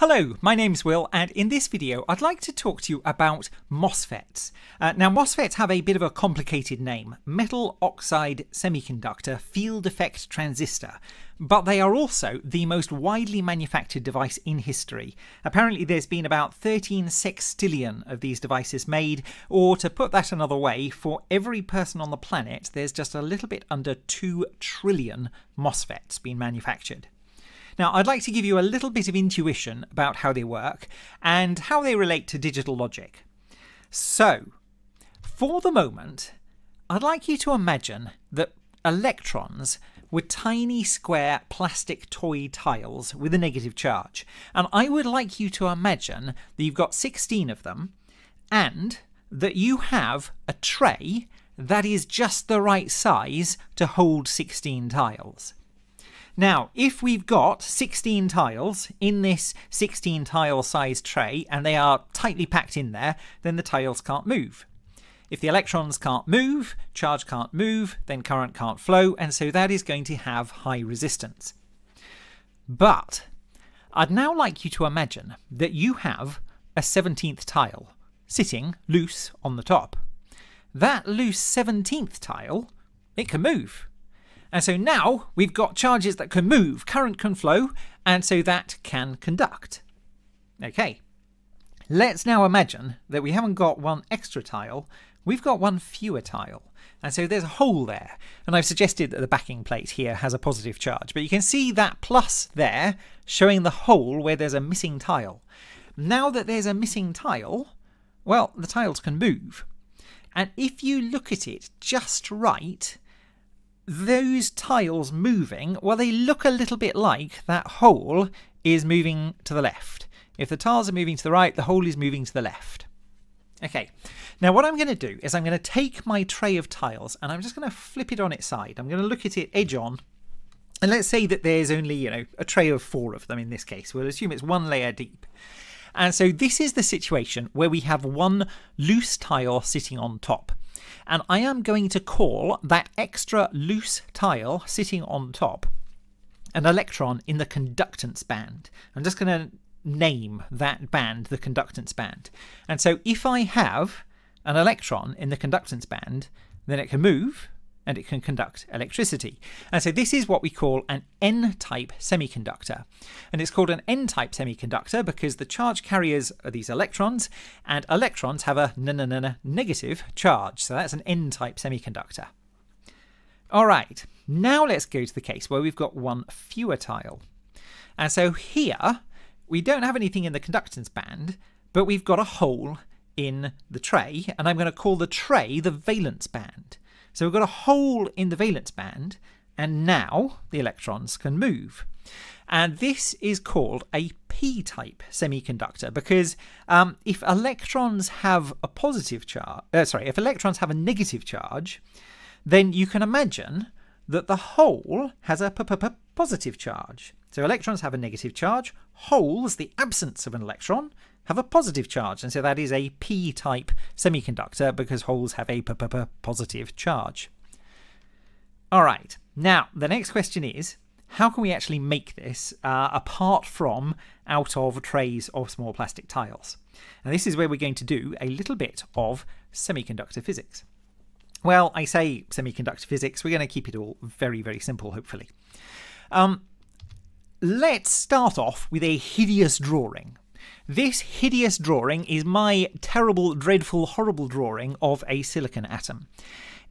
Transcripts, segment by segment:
Hello, my name's Will, and in this video I'd like to talk to you about MOSFETs. Uh, now, MOSFETs have a bit of a complicated name metal oxide semiconductor field effect transistor, but they are also the most widely manufactured device in history. Apparently, there's been about 13 sextillion of these devices made, or to put that another way, for every person on the planet, there's just a little bit under 2 trillion MOSFETs being manufactured. Now, I'd like to give you a little bit of intuition about how they work and how they relate to digital logic. So, for the moment, I'd like you to imagine that electrons were tiny square plastic toy tiles with a negative charge. And I would like you to imagine that you've got 16 of them and that you have a tray that is just the right size to hold 16 tiles. Now, if we've got 16 tiles in this 16 tile size tray and they are tightly packed in there, then the tiles can't move. If the electrons can't move, charge can't move, then current can't flow, and so that is going to have high resistance. But I'd now like you to imagine that you have a 17th tile sitting loose on the top. That loose 17th tile, it can move. And so now we've got charges that can move, current can flow, and so that can conduct. Okay, let's now imagine that we haven't got one extra tile, we've got one fewer tile. And so there's a hole there. And I've suggested that the backing plate here has a positive charge. But you can see that plus there showing the hole where there's a missing tile. Now that there's a missing tile, well, the tiles can move. And if you look at it just right, those tiles moving, well, they look a little bit like that hole is moving to the left. If the tiles are moving to the right, the hole is moving to the left. Okay, now what I'm going to do is I'm going to take my tray of tiles and I'm just going to flip it on its side. I'm going to look at it edge on. And let's say that there's only, you know, a tray of four of them in this case. We'll assume it's one layer deep. And so this is the situation where we have one loose tile sitting on top and I am going to call that extra loose tile sitting on top an electron in the conductance band. I'm just going to name that band the conductance band. And so if I have an electron in the conductance band, then it can move and it can conduct electricity. And so this is what we call an N-type semiconductor. And it's called an N-type semiconductor because the charge carriers are these electrons, and electrons have a negative charge. So that's an N-type semiconductor. All right, now let's go to the case where we've got one fewer tile. And so here, we don't have anything in the conductance band, but we've got a hole in the tray, and I'm going to call the tray the valence band. So we've got a hole in the valence band, and now the electrons can move. And this is called a p-type semiconductor because um, if electrons have a positive charge, uh, sorry, if electrons have a negative charge, then you can imagine that the hole has a positive charge. So electrons have a negative charge, holes, the absence of an electron, have a positive charge, and so that is a p-type semiconductor because holes have a positive charge. All right, now the next question is, how can we actually make this uh, apart from out of trays of small plastic tiles? And this is where we're going to do a little bit of semiconductor physics. Well, I say semiconductor physics, we're going to keep it all very, very simple, hopefully. Um, let's start off with a hideous drawing. This hideous drawing is my terrible, dreadful, horrible drawing of a silicon atom.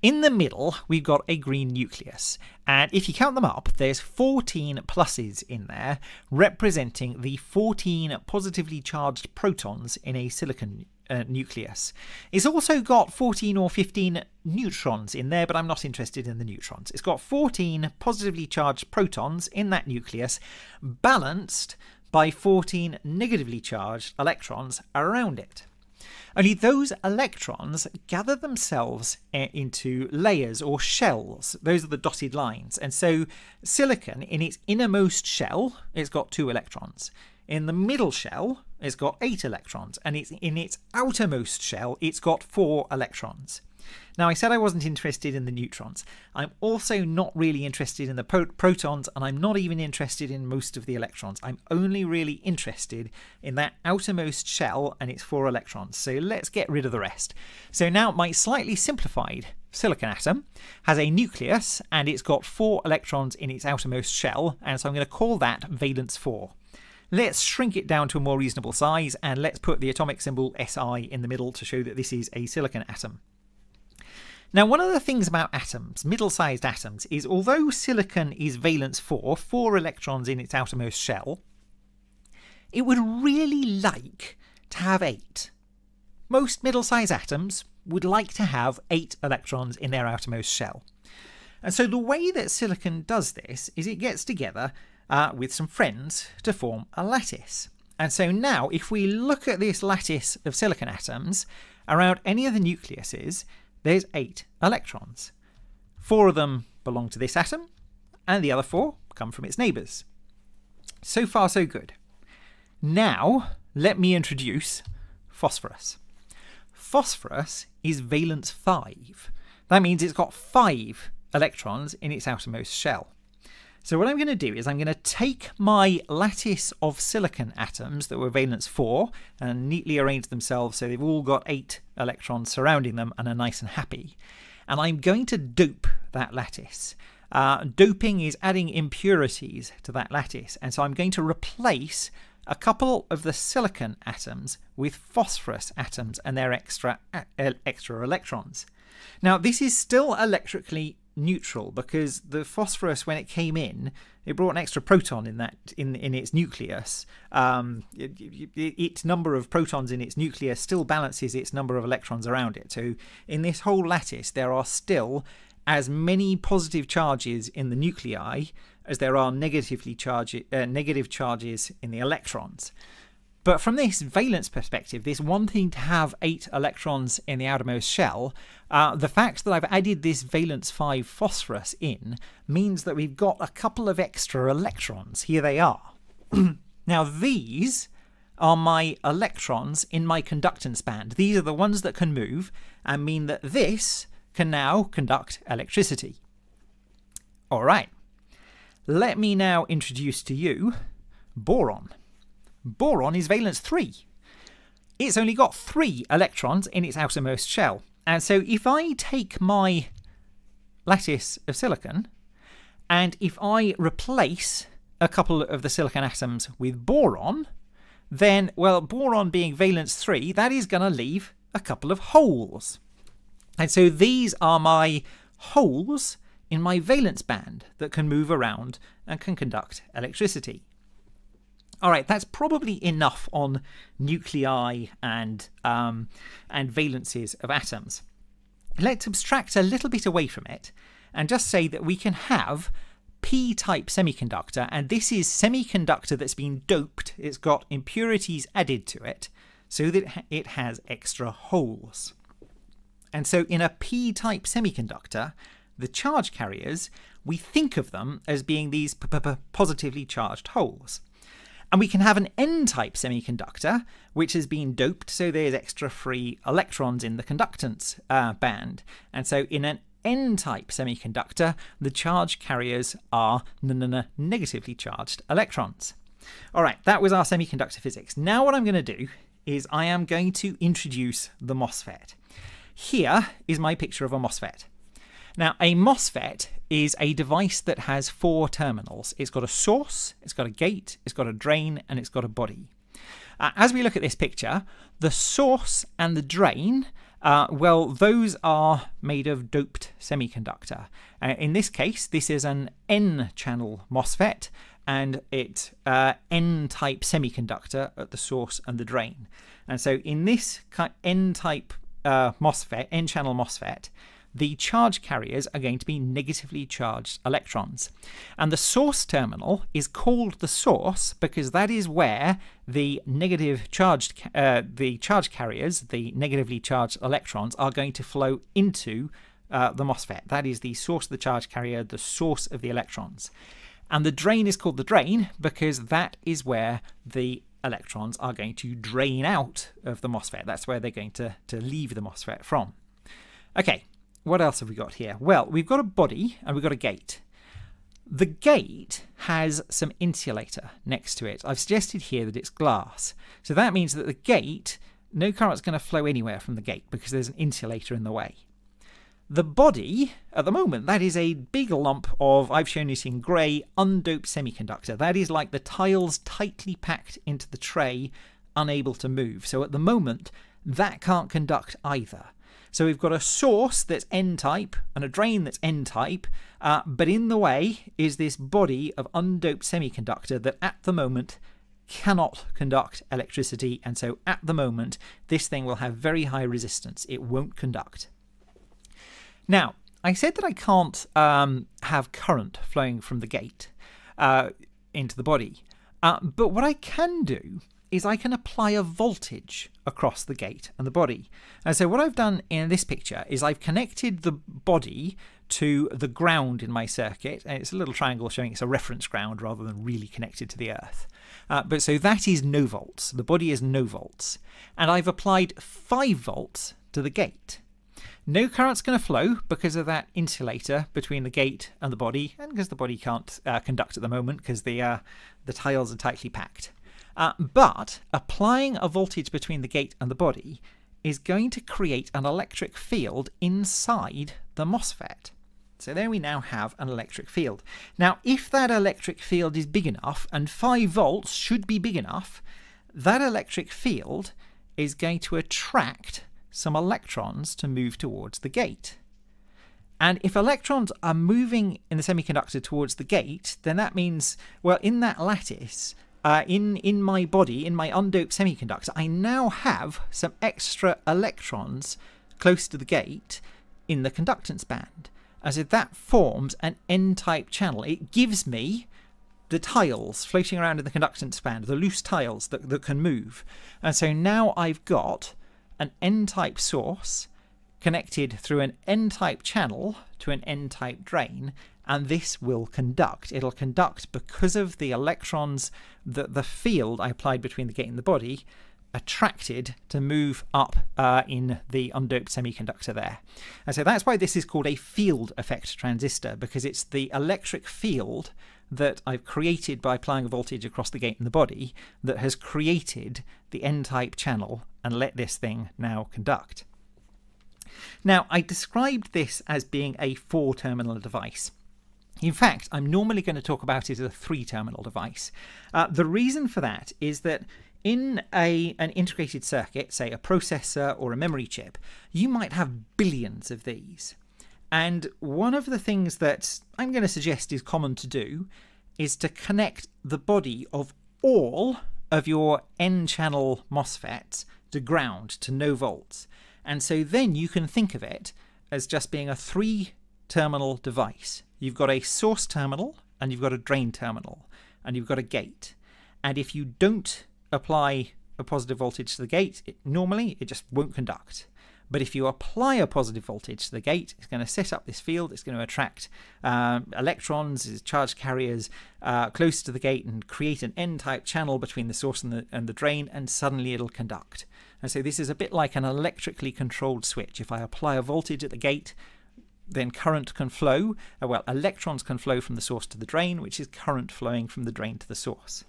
In the middle, we've got a green nucleus, and if you count them up, there's 14 pluses in there, representing the 14 positively charged protons in a silicon uh, nucleus. It's also got 14 or 15 neutrons in there, but I'm not interested in the neutrons. It's got 14 positively charged protons in that nucleus, balanced by 14 negatively charged electrons around it. Only those electrons gather themselves eh, into layers or shells. Those are the dotted lines. And so silicon, in its innermost shell, it's got two electrons. In the middle shell, it's got eight electrons. And it's in its outermost shell, it's got four electrons. Now, I said I wasn't interested in the neutrons. I'm also not really interested in the pro protons, and I'm not even interested in most of the electrons. I'm only really interested in that outermost shell and its four electrons. So let's get rid of the rest. So now my slightly simplified silicon atom has a nucleus and it's got four electrons in its outermost shell, and so I'm going to call that valence 4. Let's shrink it down to a more reasonable size and let's put the atomic symbol Si in the middle to show that this is a silicon atom. Now, one of the things about atoms, middle sized atoms, is although silicon is valence 4, four electrons in its outermost shell, it would really like to have eight. Most middle sized atoms would like to have eight electrons in their outermost shell. And so the way that silicon does this is it gets together uh, with some friends to form a lattice. And so now, if we look at this lattice of silicon atoms, around any of the nucleuses, there's eight electrons. Four of them belong to this atom, and the other four come from its neighbours. So far, so good. Now, let me introduce phosphorus. Phosphorus is valence 5. That means it's got 5 electrons in its outermost shell. So what I'm going to do is I'm going to take my lattice of silicon atoms that were valence 4 and neatly arrange themselves so they've all got 8 electrons surrounding them and are nice and happy. And I'm going to dope that lattice. Uh, doping is adding impurities to that lattice and so I'm going to replace a couple of the silicon atoms with phosphorus atoms and their extra, extra electrons. Now this is still electrically neutral because the phosphorus when it came in it brought an extra proton in that in in its nucleus. Um, it, it, its number of protons in its nucleus still balances its number of electrons around it. So in this whole lattice there are still as many positive charges in the nuclei as there are negatively charge, uh, negative charges in the electrons but from this valence perspective, this one thing to have eight electrons in the outermost shell, uh, the fact that I've added this valence 5 phosphorus in means that we've got a couple of extra electrons. Here they are. now these are my electrons in my conductance band. These are the ones that can move and mean that this can now conduct electricity. All right, let me now introduce to you boron. Boron is valence 3. It's only got 3 electrons in its outermost shell. And so if I take my lattice of silicon and if I replace a couple of the silicon atoms with boron, then, well, boron being valence 3, that is going to leave a couple of holes. And so these are my holes in my valence band that can move around and can conduct electricity. All right, that's probably enough on nuclei and um, and valences of atoms. Let's abstract a little bit away from it and just say that we can have p-type semiconductor, and this is semiconductor that's been doped. It's got impurities added to it so that it has extra holes. And so in a p-type semiconductor, the charge carriers, we think of them as being these positively charged holes. And we can have an n-type semiconductor, which has been doped so there's extra free electrons in the conductance uh, band. And so in an n-type semiconductor, the charge carriers are negatively charged electrons. All right, that was our semiconductor physics. Now what I'm going to do is I am going to introduce the MOSFET. Here is my picture of a MOSFET. Now, a MOSFET is a device that has four terminals. It's got a source, it's got a gate, it's got a drain, and it's got a body. Uh, as we look at this picture, the source and the drain, uh, well, those are made of doped semiconductor. Uh, in this case, this is an N-channel MOSFET, and it uh, N-type semiconductor at the source and the drain. And so in this N-type uh, MOSFET, N-channel MOSFET, the charge carriers are going to be negatively charged electrons. And the source terminal is called the source because that is where the negative charged, uh, the charge carriers, the negatively charged electrons, are going to flow into uh, the MOSFET. That is the source of the charge carrier, the source of the electrons. And the drain is called the drain because that is where the electrons are going to drain out of the MOSFET. That's where they're going to, to leave the MOSFET from. Okay, what else have we got here? Well, we've got a body and we've got a gate. The gate has some insulator next to it. I've suggested here that it's glass. So that means that the gate, no current's going to flow anywhere from the gate because there's an insulator in the way. The body, at the moment, that is a big lump of, I've shown it in grey, undoped semiconductor. That is like the tiles tightly packed into the tray, unable to move. So at the moment, that can't conduct either. So we've got a source that's n-type and a drain that's n-type, uh, but in the way is this body of undoped semiconductor that at the moment cannot conduct electricity, and so at the moment this thing will have very high resistance. It won't conduct. Now, I said that I can't um, have current flowing from the gate uh, into the body, uh, but what I can do is I can apply a voltage across the gate and the body. And so what I've done in this picture is I've connected the body to the ground in my circuit, and it's a little triangle showing it's a reference ground rather than really connected to the earth. Uh, but so that is no volts, the body is no volts, and I've applied 5 volts to the gate. No current's going to flow because of that insulator between the gate and the body, and because the body can't uh, conduct at the moment because the uh, the tiles are tightly packed. Uh, but applying a voltage between the gate and the body is going to create an electric field inside the MOSFET. So there we now have an electric field. Now, if that electric field is big enough, and 5 volts should be big enough, that electric field is going to attract some electrons to move towards the gate. And if electrons are moving in the semiconductor towards the gate, then that means, well, in that lattice, uh, in, in my body, in my undoped semiconductor, I now have some extra electrons close to the gate in the conductance band. As if that forms an N-type channel. It gives me the tiles floating around in the conductance band, the loose tiles that, that can move. And so now I've got an N-type source connected through an N-type channel to an N-type drain, and this will conduct. It'll conduct because of the electrons that the field I applied between the gate and the body attracted to move up uh, in the undoped semiconductor there. And so that's why this is called a field effect transistor, because it's the electric field that I've created by applying a voltage across the gate and the body that has created the N-type channel and let this thing now conduct. Now, I described this as being a four-terminal device. In fact, I'm normally going to talk about it as a three-terminal device. Uh, the reason for that is that in a, an integrated circuit, say a processor or a memory chip, you might have billions of these. And one of the things that I'm going to suggest is common to do is to connect the body of all of your N-channel MOSFETs to ground, to no volts. And so then you can think of it as just being a three-terminal device. You've got a source terminal, and you've got a drain terminal, and you've got a gate. And if you don't apply a positive voltage to the gate, it, normally it just won't conduct. But if you apply a positive voltage to the gate, it's going to set up this field. It's going to attract um, electrons, charge carriers uh, close to the gate and create an N-type channel between the source and the, and the drain, and suddenly it'll conduct. And so this is a bit like an electrically controlled switch. If I apply a voltage at the gate, then current can flow. Uh, well, electrons can flow from the source to the drain, which is current flowing from the drain to the source.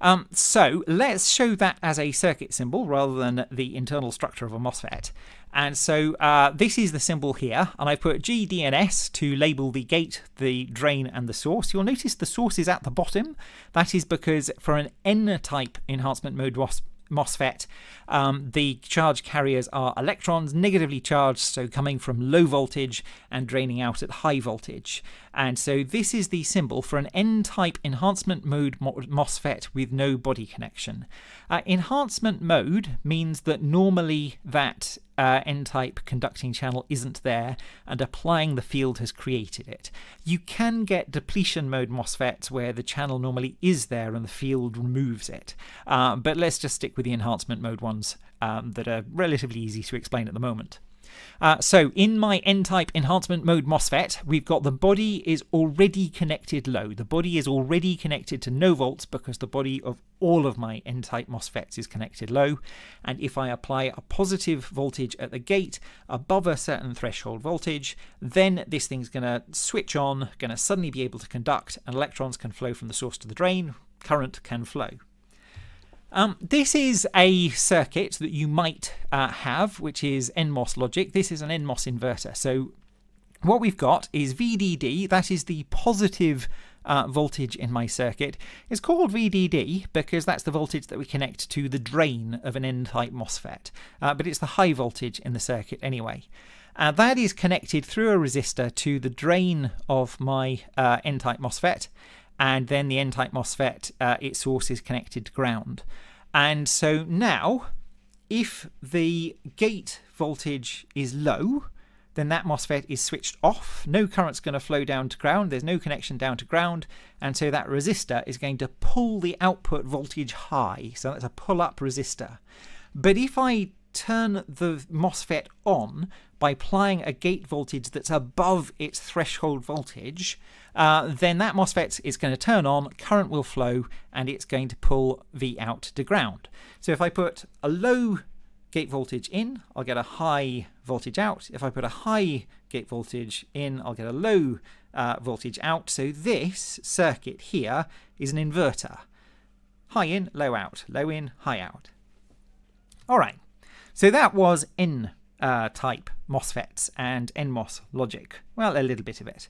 Um, so let's show that as a circuit symbol rather than the internal structure of a MOSFET. And so uh, this is the symbol here, and I put GDNS to label the gate, the drain, and the source. You'll notice the source is at the bottom. That is because for an N-type enhancement mode MOSFET, um, the charge carriers are electrons negatively charged, so coming from low voltage and draining out at high voltage. And so this is the symbol for an N-type enhancement mode MOSFET with no body connection. Uh, enhancement mode means that normally that uh, N-type conducting channel isn't there and applying the field has created it. You can get depletion mode MOSFETs where the channel normally is there and the field removes it. Uh, but let's just stick with the enhancement mode ones um, that are relatively easy to explain at the moment. Uh, so in my N-type enhancement mode MOSFET, we've got the body is already connected low. The body is already connected to no volts because the body of all of my N-type MOSFETs is connected low. And if I apply a positive voltage at the gate above a certain threshold voltage, then this thing's going to switch on, going to suddenly be able to conduct, and electrons can flow from the source to the drain, current can flow. Um, this is a circuit that you might uh, have, which is NMOS logic. This is an NMOS inverter. So what we've got is VDD, that is the positive uh, voltage in my circuit. It's called VDD because that's the voltage that we connect to the drain of an N-type MOSFET, uh, but it's the high voltage in the circuit anyway. Uh, that is connected through a resistor to the drain of my uh, N-type MOSFET, and then the N-type MOSFET, uh, its source is connected to ground. And so now, if the gate voltage is low, then that MOSFET is switched off. No current's going to flow down to ground. There's no connection down to ground. And so that resistor is going to pull the output voltage high. So that's a pull-up resistor. But if I turn the MOSFET on by applying a gate voltage that's above its threshold voltage, uh, then that MOSFET is going to turn on, current will flow, and it's going to pull V out to ground. So if I put a low gate voltage in, I'll get a high voltage out. If I put a high gate voltage in, I'll get a low uh, voltage out. So this circuit here is an inverter. High in, low out, low in, high out. All right, so that was N uh, type MOSFETs and NMOS logic. Well, a little bit of it.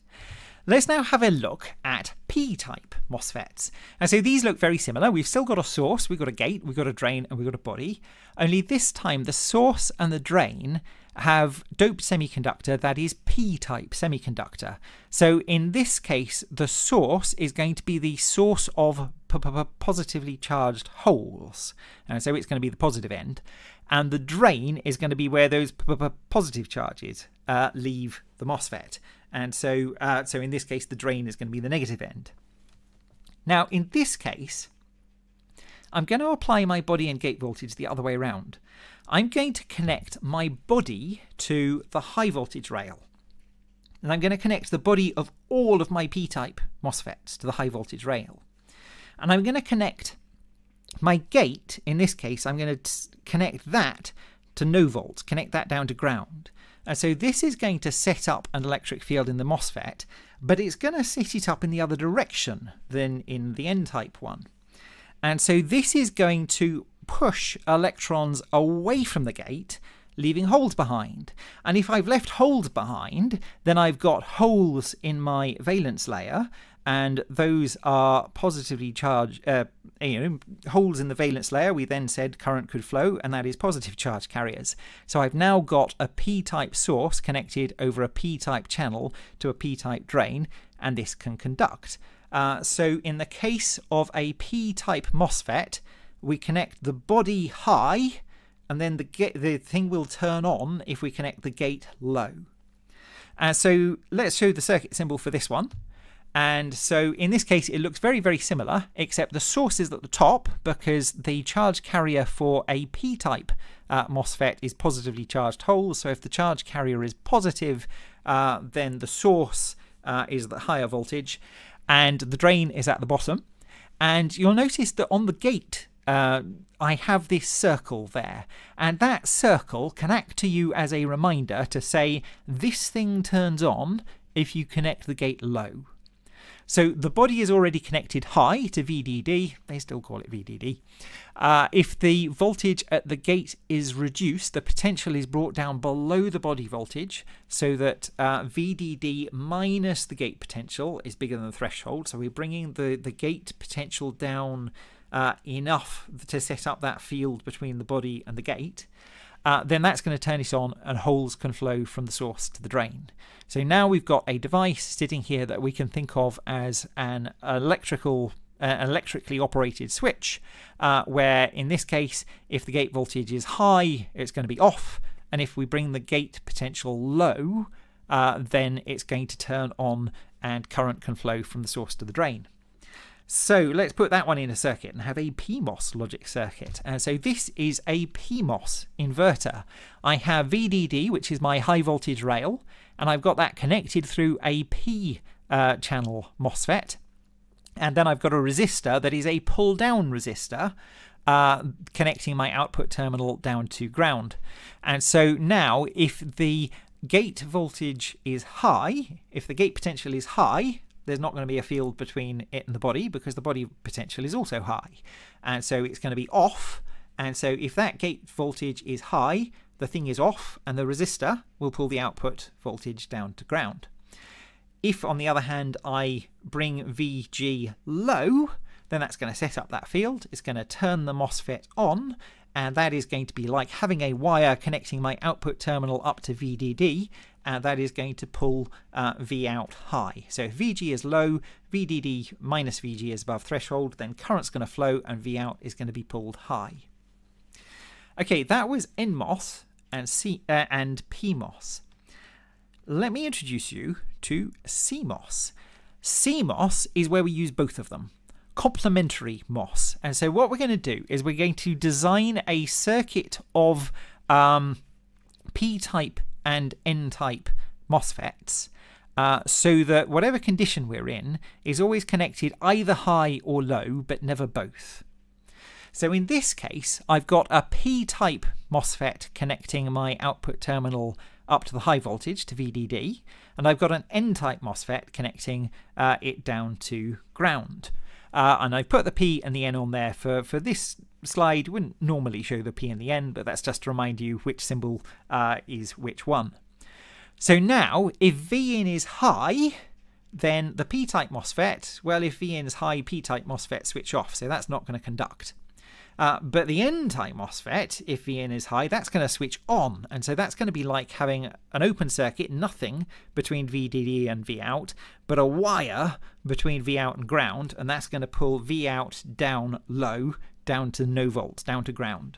Let's now have a look at P-type MOSFETs. And so these look very similar. We've still got a source, we've got a gate, we've got a drain, and we've got a body. Only this time the source and the drain have doped semiconductor that is p-type semiconductor. So in this case, the source is going to be the source of positively charged holes. And so it's going to be the positive end. And the drain is going to be where those positive charges uh, leave the MOSFET. And so, uh, so in this case, the drain is going to be the negative end. Now, in this case, I'm going to apply my body and gate voltage the other way around. I'm going to connect my body to the high voltage rail. And I'm going to connect the body of all of my P-type MOSFETs to the high voltage rail. And I'm going to connect my gate, in this case, I'm going to connect that to no volts, connect that down to ground. And so this is going to set up an electric field in the MOSFET, but it's going to set it up in the other direction than in the N-type one. And so this is going to push electrons away from the gate, leaving holes behind. And if I've left holes behind, then I've got holes in my valence layer, and those are positively charged, uh, you know, holes in the valence layer. We then said current could flow, and that is positive charge carriers. So I've now got a p-type source connected over a p-type channel to a p-type drain, and this can conduct. Uh, so in the case of a p-type MOSFET, we connect the body high, and then the the thing will turn on if we connect the gate low. Uh, so let's show the circuit symbol for this one. And so in this case, it looks very, very similar, except the source is at the top because the charge carrier for a P-type uh, MOSFET is positively charged holes. So if the charge carrier is positive, uh, then the source uh, is the higher voltage and the drain is at the bottom. And you'll notice that on the gate, uh, I have this circle there, and that circle can act to you as a reminder to say this thing turns on if you connect the gate low. So the body is already connected high to VDD, they still call it VDD. Uh, if the voltage at the gate is reduced, the potential is brought down below the body voltage so that uh, VDD minus the gate potential is bigger than the threshold. So we're bringing the, the gate potential down uh, enough to set up that field between the body and the gate uh, then that's going to turn it on and holes can flow from the source to the drain. So now we've got a device sitting here that we can think of as an electrical uh, electrically operated switch, uh, where in this case, if the gate voltage is high, it's going to be off, and if we bring the gate potential low, uh, then it's going to turn on and current can flow from the source to the drain. So let's put that one in a circuit and have a PMOS logic circuit. And so this is a PMOS inverter. I have VDD, which is my high voltage rail, and I've got that connected through a P uh, channel MOSFET. And then I've got a resistor that is a pull down resistor uh, connecting my output terminal down to ground. And so now if the gate voltage is high, if the gate potential is high, there's not going to be a field between it and the body because the body potential is also high. And so it's going to be off. And so if that gate voltage is high, the thing is off and the resistor will pull the output voltage down to ground. If, on the other hand, I bring VG low, then that's going to set up that field. It's going to turn the MOSFET on, and that is going to be like having a wire connecting my output terminal up to VDD, and that is going to pull uh, V out high. So if VG is low, VDD minus VG is above threshold, then current's going to flow and V out is going to be pulled high. Okay, that was NMOS and, C, uh, and PMOS. Let me introduce you to CMOS. CMOS is where we use both of them complementary MOS. And so what we're going to do is we're going to design a circuit of um, P-type and N-type MOSFETs uh, so that whatever condition we're in is always connected either high or low, but never both. So in this case, I've got a P-type MOSFET connecting my output terminal up to the high voltage to VDD, and I've got an N-type MOSFET connecting uh, it down to ground. Uh, and I've put the P and the N on there for, for this slide. Wouldn't normally show the P and the N, but that's just to remind you which symbol uh, is which one. So now, if Vin is high, then the P-type MOSFET, well, if Vn is high, P-type MOSFET switch off, so that's not going to conduct. Uh, but the N-type MOSFET, if Vn is high, that's going to switch on. And so that's going to be like having an open circuit, nothing between VDD and Vout, but a wire between Vout and ground, and that's going to pull Vout down low, down to no volts, down to ground.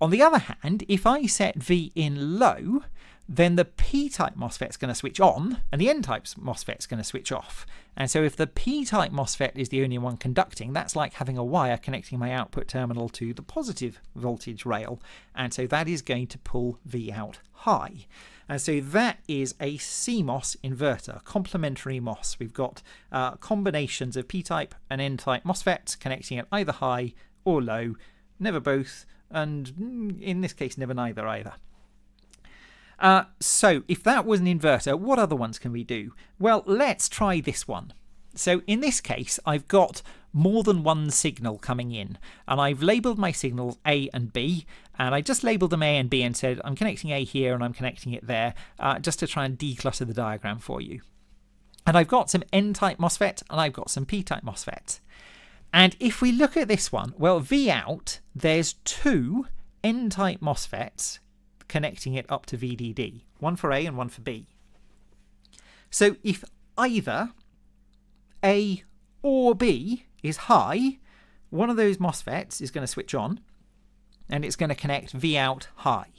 On the other hand, if I set V in low, then the P-type MOSFET is going to switch on and the N-type MOSFET is going to switch off. And so if the P-type MOSFET is the only one conducting, that's like having a wire connecting my output terminal to the positive voltage rail. And so that is going to pull V out high. And so that is a CMOS inverter, complementary MOS. We've got uh, combinations of P-type and N-type MOSFETs connecting at either high or low, never both, and mm, in this case, never neither either. Uh, so if that was an inverter, what other ones can we do? Well, let's try this one. So in this case, I've got more than one signal coming in, and I've labelled my signals A and B, and I just labelled them A and B and said I'm connecting A here and I'm connecting it there, uh, just to try and declutter the diagram for you. And I've got some N-type MOSFET and I've got some P-type MOSFET. And if we look at this one, well, V out, there's two N-type MOSFETs connecting it up to VDD, one for A and one for B. So if either A or B is high, one of those MOSFETs is going to switch on and it's going to connect V out high.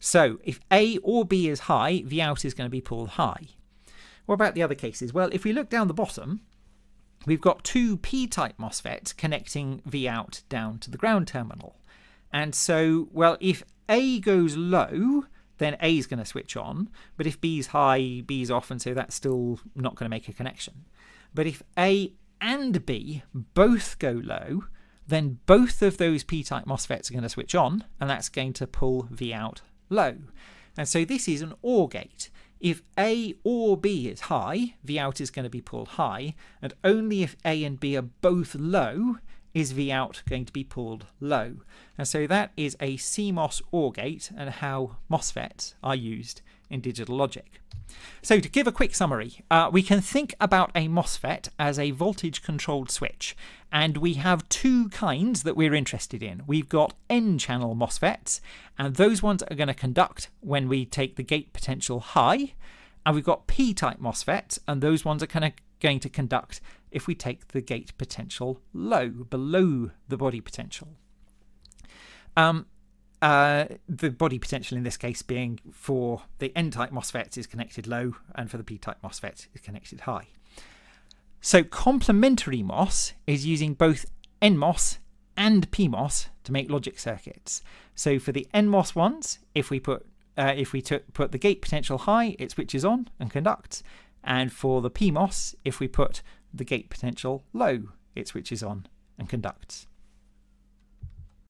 So if A or B is high, V out is going to be pulled high. What about the other cases? Well, if we look down the bottom, we've got two P-type MOSFETs connecting V out down to the ground terminal. And so, well, if A goes low, then A is going to switch on. But if B is high, B is off, and so that's still not going to make a connection. But if A and B both go low, then both of those P-type MOSFETs are going to switch on, and that's going to pull V out low. And so this is an OR gate. If A or B is high, V out is going to be pulled high, and only if A and B are both low is V out going to be pulled low. And so that is a CMOS OR gate and how MOSFETs are used in digital logic. So to give a quick summary, uh, we can think about a MOSFET as a voltage controlled switch and we have two kinds that we're interested in. We've got N-channel MOSFETs and those ones are going to conduct when we take the gate potential high and we've got P-type MOSFETs and those ones are kind of going to conduct if we take the gate potential low, below the body potential. Um, uh, the body potential in this case being for the N-type MOSFET is connected low and for the P-type MOSFET is connected high. So complementary MOS is using both NMOS and PMOS to make logic circuits. So for the NMOS ones, if we put uh, if we put the gate potential high, it switches on and conducts. And for the PMOS, if we put the gate potential low, it switches on and conducts.